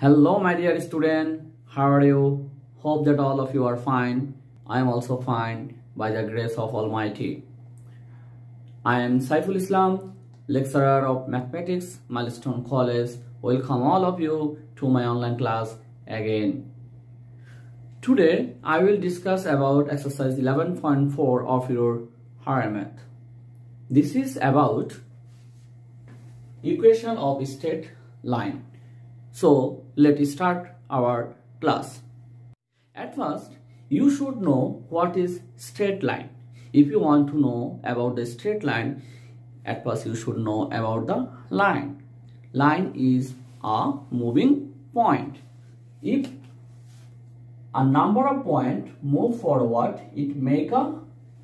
Hello my dear student, how are you? Hope that all of you are fine. I am also fine by the grace of Almighty. I am Saiful Islam, lecturer of mathematics, Milestone College. Welcome all of you to my online class again. Today I will discuss about exercise 11.4 of your higher math. This is about equation of straight line. So let's start our class. At first, you should know what is straight line. If you want to know about the straight line, at first you should know about the line. Line is a moving point. If a number of points move forward, it make a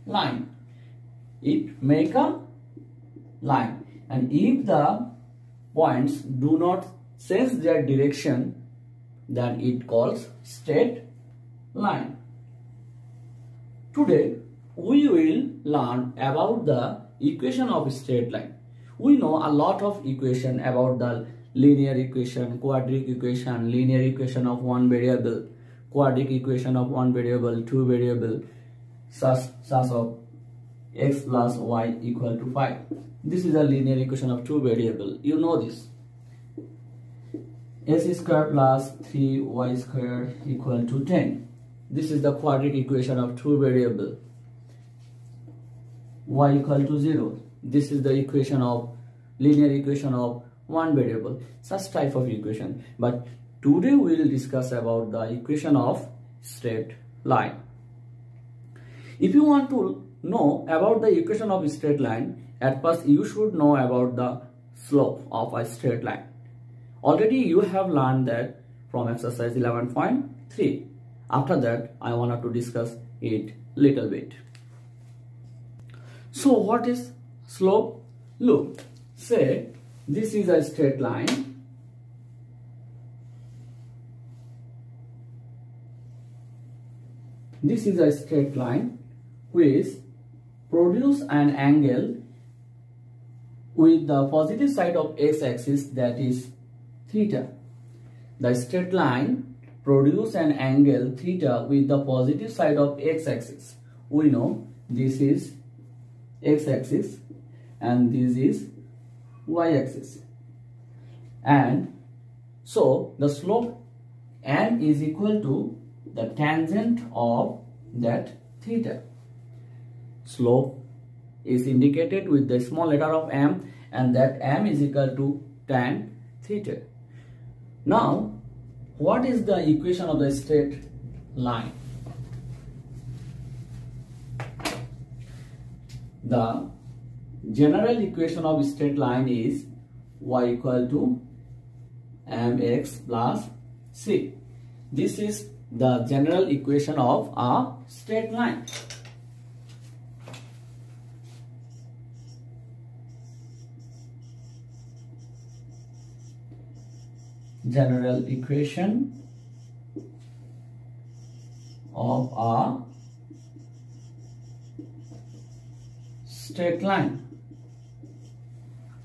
line. It make a line. And if the points do not change their direction then it calls straight line. Today we will learn about the equation of straight line. We know a lot of equation about the linear equation, quadratic equation, linear equation of one variable, quadratic equation of one variable, two variable, such, such of x plus y equal to 5. This is a linear equation of two variable. You know this s square plus 3y square equal to 10. This is the quadratic equation of two variable y equal to 0. This is the equation of linear equation of one variable. Such type of equation. But today we will discuss about the equation of straight line. If you want to know about the equation of straight line, at first you should know about the slope of a straight line. Already you have learned that from exercise 11.3. After that, I wanted to discuss it little bit. So what is slope? Look, say this is a straight line. This is a straight line which produce an angle with the positive side of x-axis that is theta. The straight line produce an angle theta with the positive side of x-axis. We know this is x-axis and this is y-axis. And so the slope n is equal to the tangent of that theta. Slope is indicated with the small letter of m and that m is equal to tan theta. Now, what is the equation of the straight line? The general equation of straight line is y equal to mx plus c. This is the general equation of a straight line. General equation of a straight line.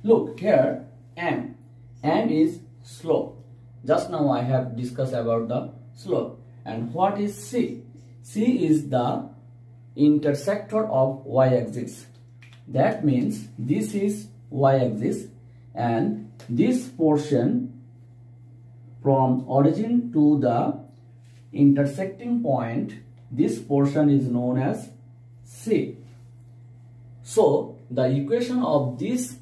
Look here m. m is slope. Just now I have discussed about the slope. And what is c? c is the intersector of y-axis. That means this is y-axis and this portion from origin to the intersecting point, this portion is known as C. So, the equation of this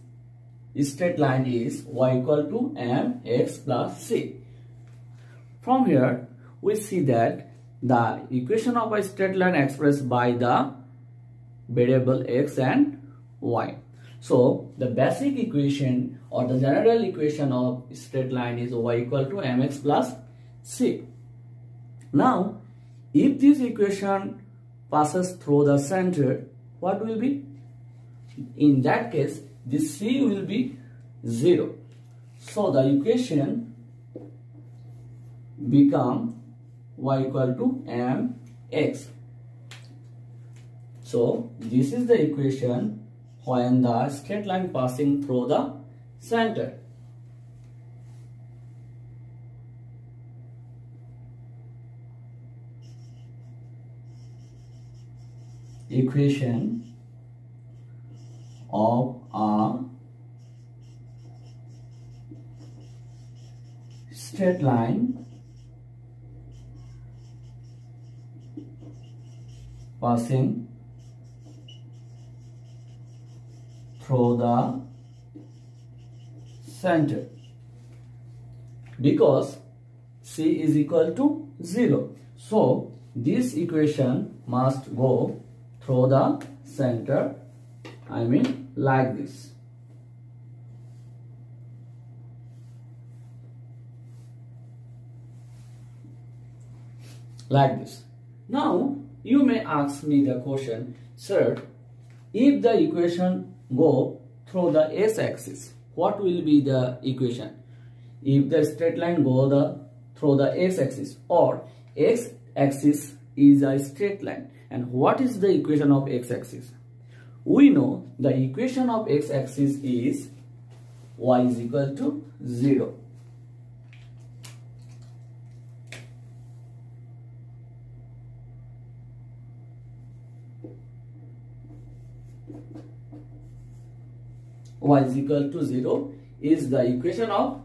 straight line is y equal to mx plus c. From here, we see that the equation of a straight line expressed by the variable x and y. So the basic equation or the general equation of straight line is y equal to mx plus c. Now if this equation passes through the center, what will be? In that case, this c will be 0. So the equation become y equal to mx. So this is the equation when the straight line passing through the center. Equation of a straight line passing through the center because c is equal to 0 so this equation must go through the center I mean like this. Like this. Now you may ask me the question sir if the equation go through the x-axis what will be the equation? If the straight line go the through the x-axis or x-axis is a straight line and what is the equation of x-axis we know the equation of x-axis is y is equal to 0 y is equal to 0 is the equation of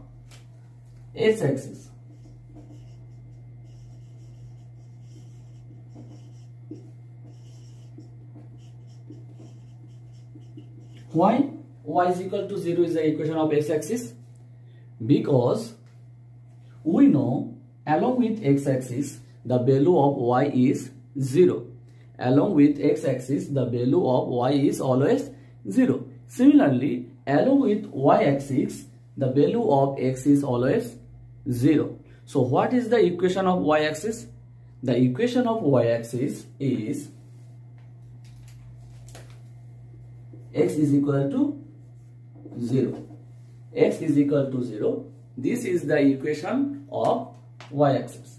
x-axis. Why y is equal to 0 is the equation of x-axis? Because we know along with x-axis the value of y is 0. Along with x-axis the value of y is always 0. Similarly, along with y-axis, the value of x is always 0. So what is the equation of y-axis? The equation of y-axis is x is equal to 0. x is equal to 0. This is the equation of y-axis.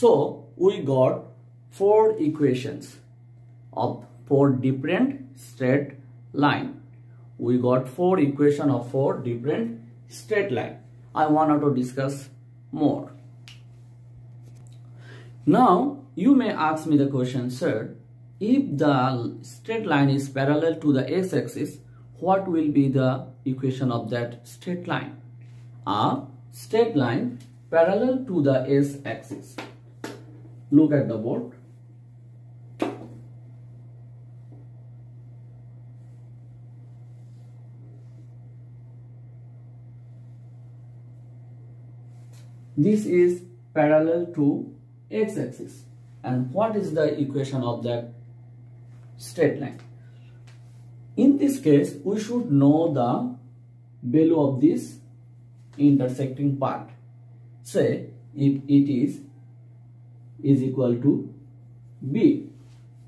So we got four equations of four different straight line. We got four equation of four different straight line. I wanted to discuss more. Now you may ask me the question, sir, if the straight line is parallel to the x-axis, what will be the equation of that straight line? A straight line parallel to the x-axis look at the board. This is parallel to x-axis and what is the equation of that straight line? In this case we should know the value of this intersecting part. Say if it is is equal to b.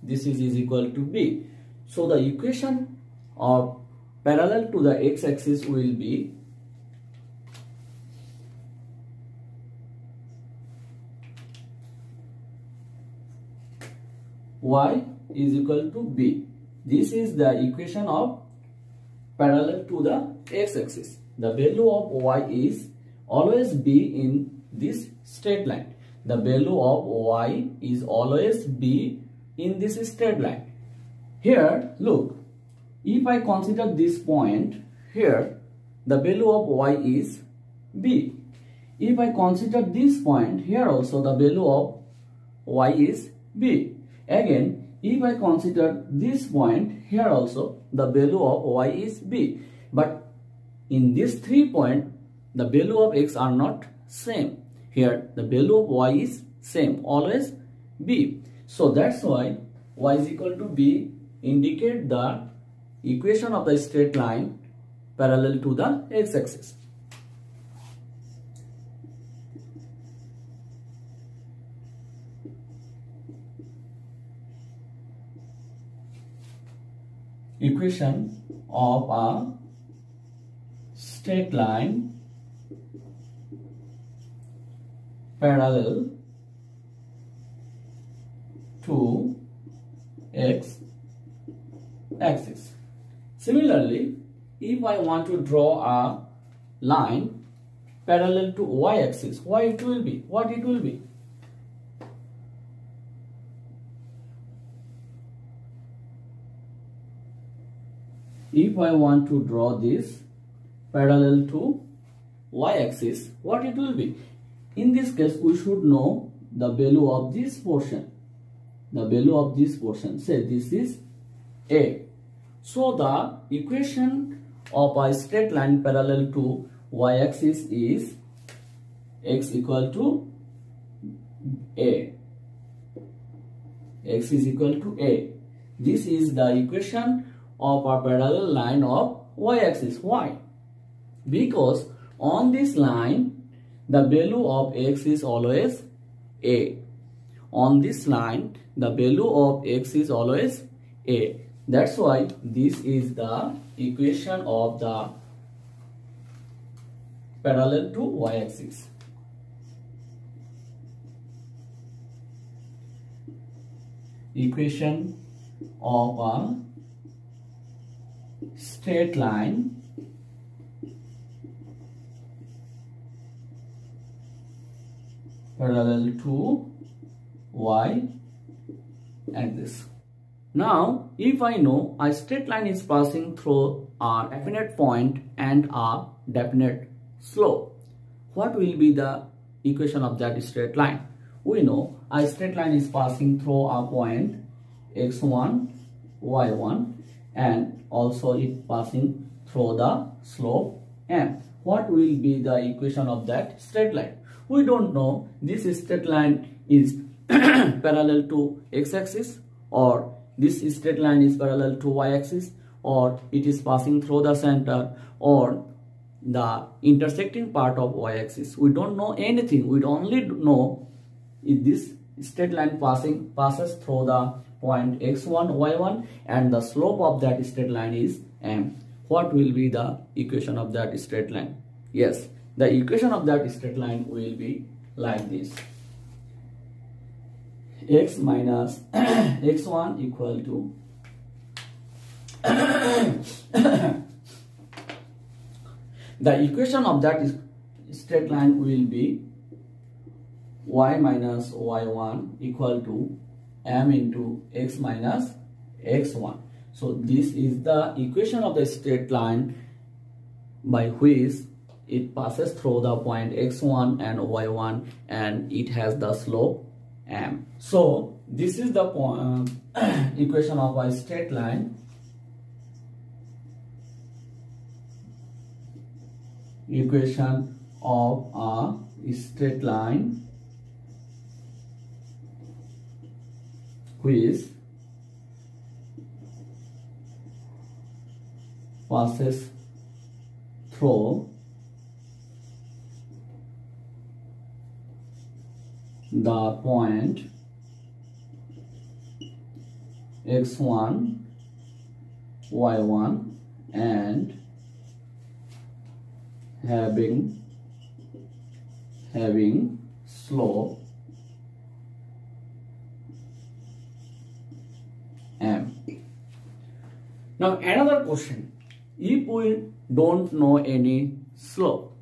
This is, is equal to b. So the equation of parallel to the x-axis will be y is equal to b. This is the equation of parallel to the x-axis. The value of y is always b in this straight line the value of y is always b in this straight line. Here, look, if I consider this point here, the value of y is b. If I consider this point here also, the value of y is b. Again, if I consider this point here also, the value of y is b. But in these three points, the value of x are not same. Here the value of y is same always b. So that's why y is equal to b indicate the equation of the straight line parallel to the x-axis. Equation of a straight line parallel to x axis Similarly, if I want to draw a line parallel to y-axis, what it will be? What it will be? If I want to draw this parallel to y-axis, what it will be? In this case, we should know the value of this portion. The value of this portion. Say this is A. So the equation of a straight line parallel to y-axis is x equal to A. x is equal to A. This is the equation of a parallel line of y-axis. Why? Because on this line, the value of x is always a. On this line, the value of x is always a. That's why this is the equation of the parallel to y-axis. Equation of a straight line parallel to y and this. Now, if I know a straight line is passing through a definite point and a definite slope, what will be the equation of that straight line? We know a straight line is passing through a point x1, y1 and also it passing through the slope m. What will be the equation of that straight line? We don't know this straight line is parallel to x-axis or this straight line is parallel to y-axis or it is passing through the center or the intersecting part of y-axis. We don't know anything. We only know if this straight line passing passes through the point x1, y1 and the slope of that straight line is m. What will be the equation of that straight line? Yes, the equation of that straight line will be like this. x minus x1 equal to the equation of that straight line will be y minus y1 equal to m into x minus x1. So this is the equation of the straight line by which it passes through the point x1 and y1 and it has the slope m. So this is the point, uh, equation of a straight line. Equation of a straight line which passes through the point x1 y1 and having having slope m. Now another question. If we don't know any slope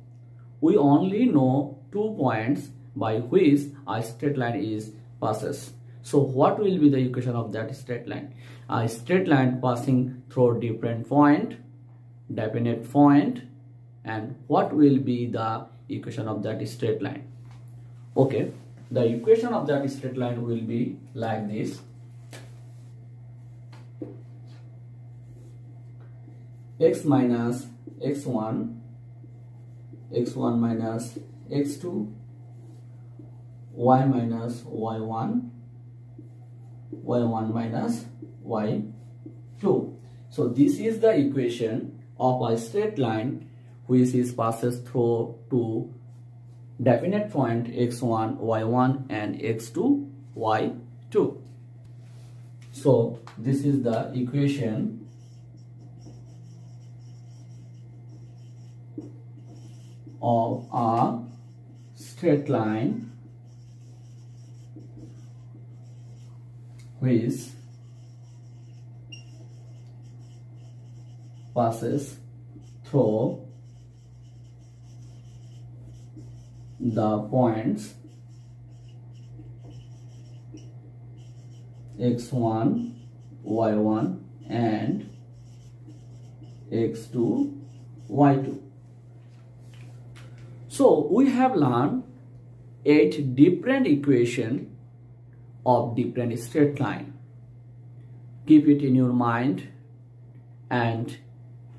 we only know two points by which a straight line is passes. So what will be the equation of that straight line? A straight line passing through different point, definite point and what will be the equation of that straight line? Okay, the equation of that straight line will be like this. x minus x1 x1 minus x2 y minus y1 y1 minus y2 so this is the equation of a straight line which is passes through two definite point x1 y1 and x2 y2 so this is the equation of a straight line which passes through the points x1 y1 and x2 y2 so we have learned eight different equation of different straight line keep it in your mind and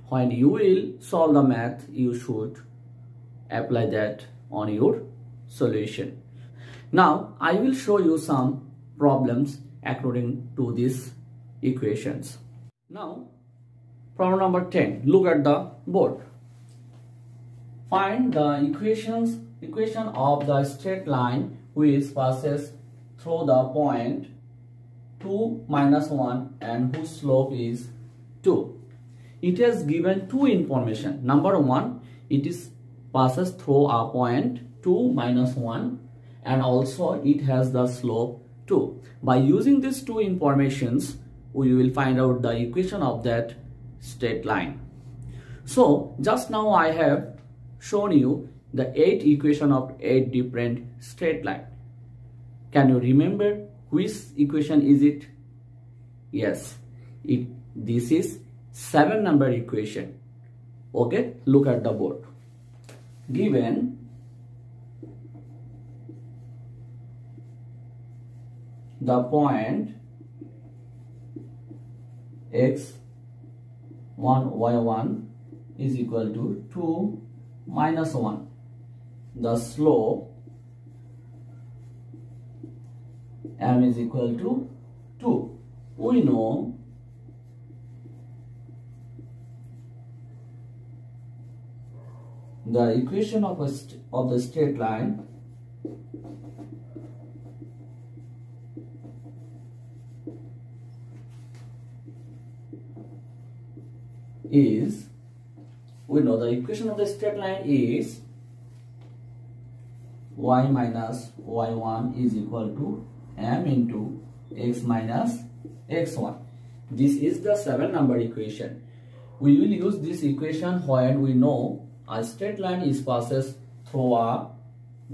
when you will solve the math you should apply that on your solution now i will show you some problems according to these equations. Now, problem number 10. Look at the board. Find the equations equation of the straight line which passes through the point 2 minus 1 and whose slope is 2. It has given two information. Number 1, it is passes through a point 2 minus 1 and also it has the slope 2. By using these two informations, we will find out the equation of that straight line. So just now I have shown you the 8 equation of 8 different straight line. Can you remember which equation is it? Yes, it this is 7 number equation. Okay, look at the board. Given the point x 1 y1 is equal to 2 minus 1 the slope m is equal to 2 we know the equation of a of the straight line is we know the equation of the straight line is y minus y1 is equal to m into x minus x1 this is the seven number equation. We will use this equation when we know a straight line is passes through a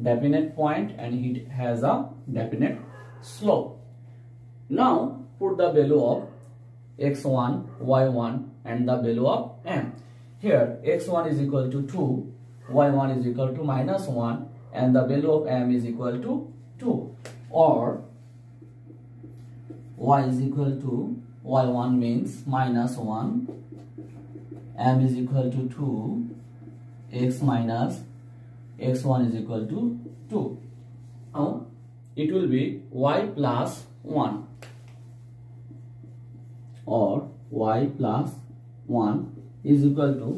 definite point and it has a definite slope. Now put the value of x1 y1 and the value of m. Here x1 is equal to 2, y1 is equal to minus 1 and the value of m is equal to 2 or y is equal to y1 means minus 1 m is equal to 2 x minus x1 is equal to 2 now it will be y plus 1 or y plus 1 is equal to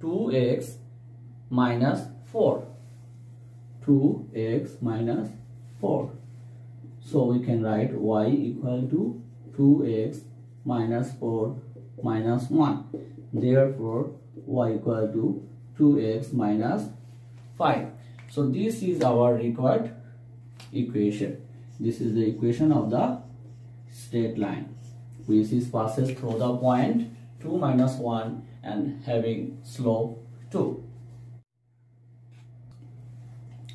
2x minus 4 2x minus 4 so we can write y equal to 2x minus 4 minus 1 therefore y equal to 2x minus 5 so this is our required equation this is the equation of the straight line which is passes through the point 2 minus 1 and having slope 2.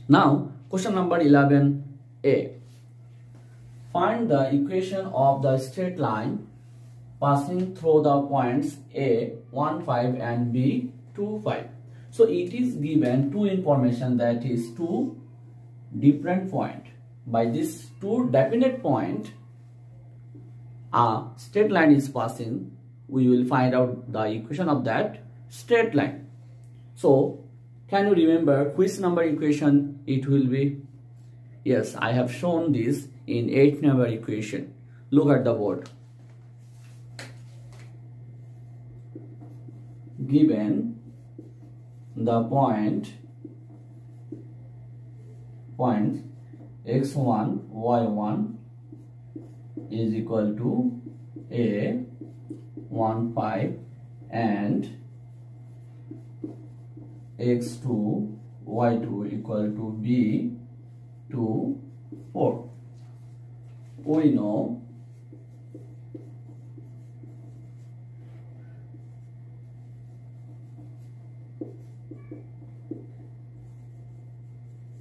Now question number 11a. Find the equation of the straight line passing through the points A 1 5 and B 2 5. So it is given two information that is two different point. By this two definite point a straight line is passing we will find out the equation of that straight line. So, can you remember which number equation it will be? Yes, I have shown this in 8 number equation. Look at the board. Given the point points x1 y1 is equal to a 1 5 and x2 y2 equal to b to 4. We know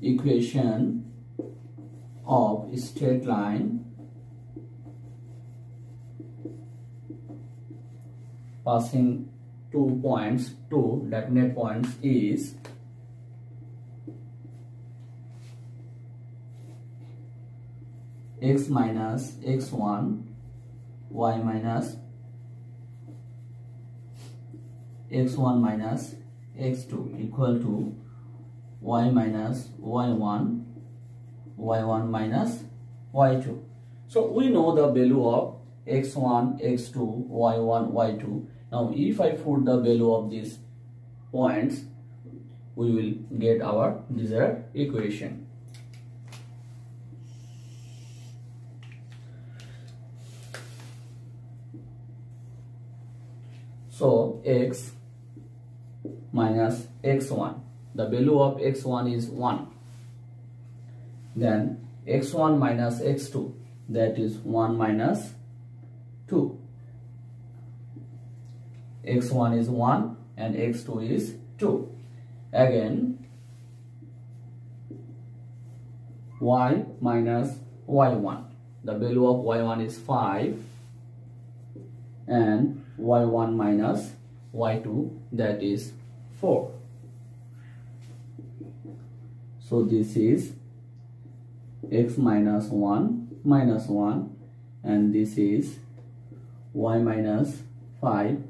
equation of straight line passing two points, two definite points is x minus x1 y minus x1 minus x2 equal to y minus y1 y1 minus y2 so we know the value of x1 x2 y1 y2 now if i put the value of these points we will get our desired equation so x minus x1 the value of x1 is 1 then x1 minus x2 that is 1 minus 2 x1 is 1 and x2 is 2 again y minus y1 the value of y1 is 5 and y1 minus y2 that is 4 so this is x minus 1 minus 1 and this is y minus 5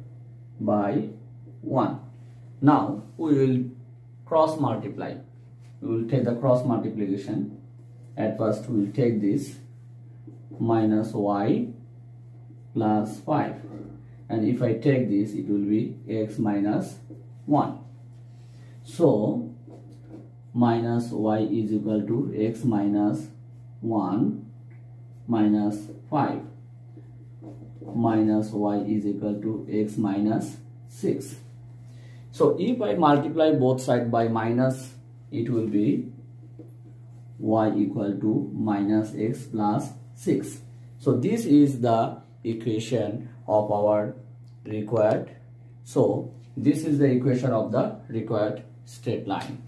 by 1 now we will cross multiply. We will take the cross multiplication. At first we will take this minus y plus 5 and if I take this it will be x minus 1 so minus y is equal to x minus 1 minus 5 minus y is equal to x minus 6 so if I multiply both sides by minus it will be y equal to minus x plus 6 so this is the equation of our required. So this is the equation of the required straight line.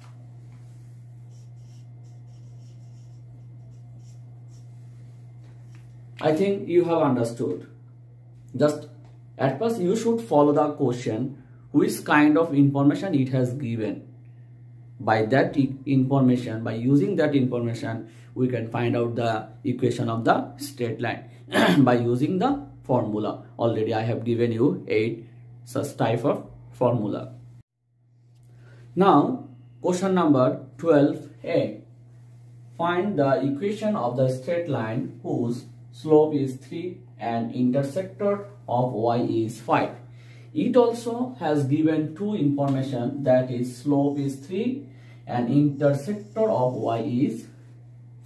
I think you have understood. Just at first you should follow the question which kind of information it has given. By that information by using that information we can find out the equation of the straight line. By using the formula already i have given you eight such type of formula now question number 12a find the equation of the straight line whose slope is 3 and intersector of y is 5. It also has given two information that is slope is 3 and intersector of y is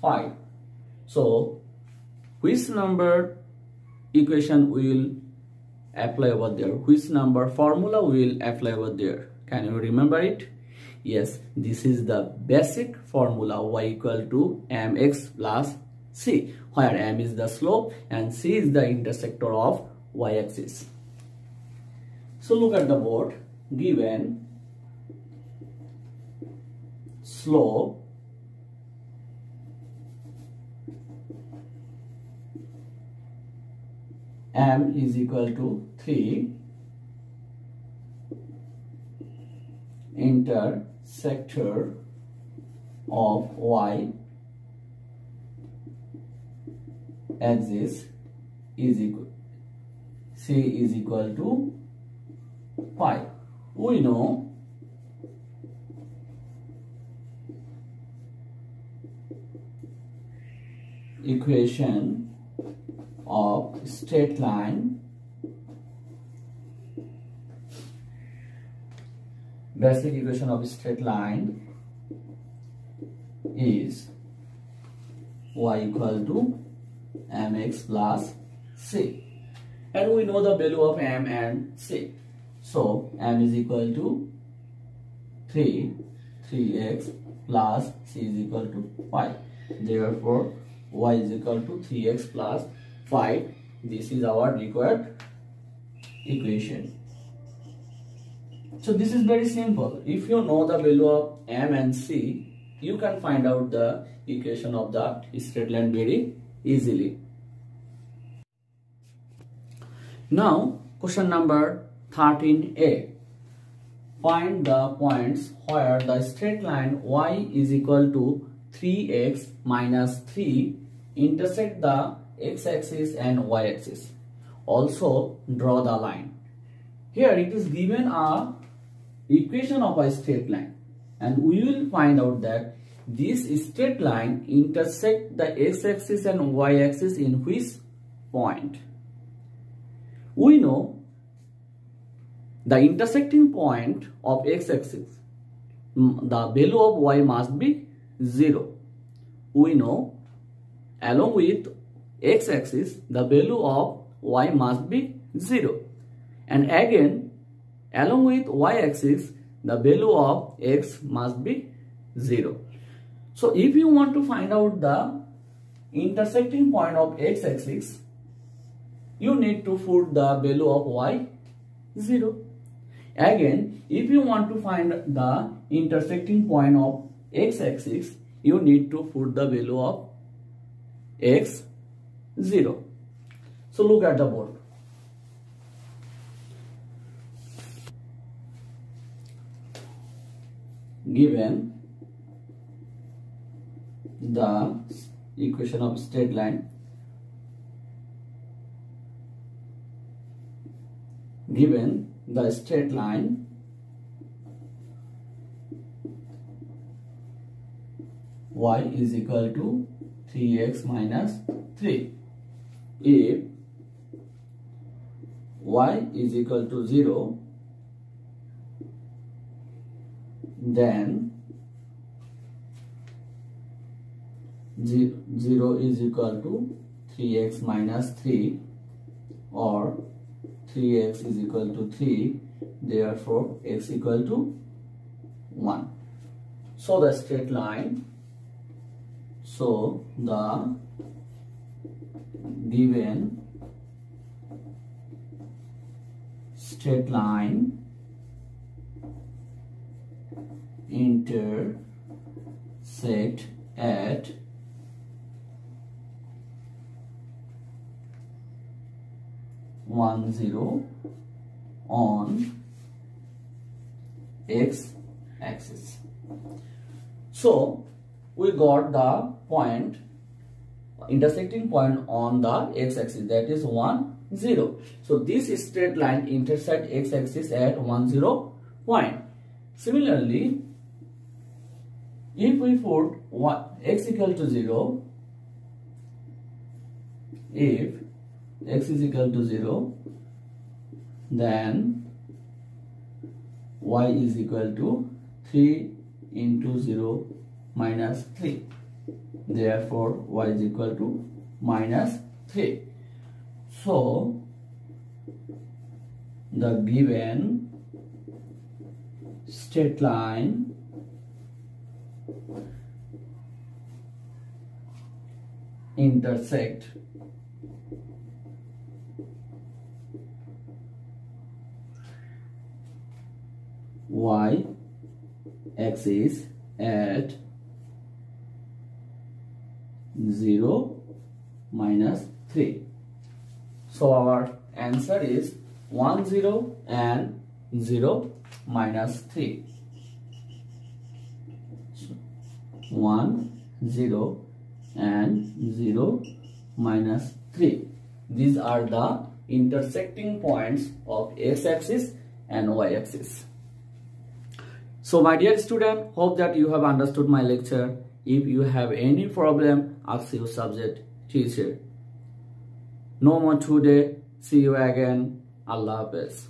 5. So which number equation will apply over there? Which number formula will apply over there? Can you remember it? Yes, this is the basic formula y equal to mx plus c where m is the slope and c is the intersector of y-axis. So look at the board given slope m is equal to 3 intersector of y axis is equal c is equal to pi. We know equation of straight line. Basic equation of straight line is y equal to mx plus c. And we know the value of m and c. So m is equal to 3 3x plus c is equal to 5 therefore y is equal to 3x plus 5 this is our required equation so this is very simple if you know the value of m and c you can find out the equation of the straight line very easily. Now, question number 13a. Find the points where the straight line y is equal to 3x minus 3 intersect the x-axis and y-axis. Also, draw the line. Here it is given a equation of a straight line and we will find out that this straight line intersect the x-axis and y-axis in which point. We know the intersecting point of x-axis, the value of y must be 0. We know along with x-axis, the value of y must be 0. And again, along with y-axis, the value of x must be 0. So if you want to find out the intersecting point of x-axis, you need to put the value of y 0. Again, if you want to find the intersecting point of x-axis, you need to put the value of x 0. So look at the board. Given the equation of straight line given the straight line y is equal to 3x minus 3 if y is equal to 0 then 0 is equal to 3x minus 3 or 3x is equal to 3 therefore x equal to 1 so the straight line so the given straight line intersect at one zero on x axis. So we got the point intersecting point on the x-axis that is 1 0 so this straight line intersect x-axis at 1 0 point. Similarly if we put one, x equal to 0 if x is equal to 0 then y is equal to 3 into 0 minus 3 therefore y is equal to minus 3 so the given straight line intersect y axis at 0 minus 3. So our answer is 1 0 and 0 minus 3. 1 0 and 0 minus 3. These are the intersecting points of x-axis and y-axis. So my dear student, hope that you have understood my lecture. If you have any problem, ask your subject teacher. No more today. See you again. Allah Hafiz.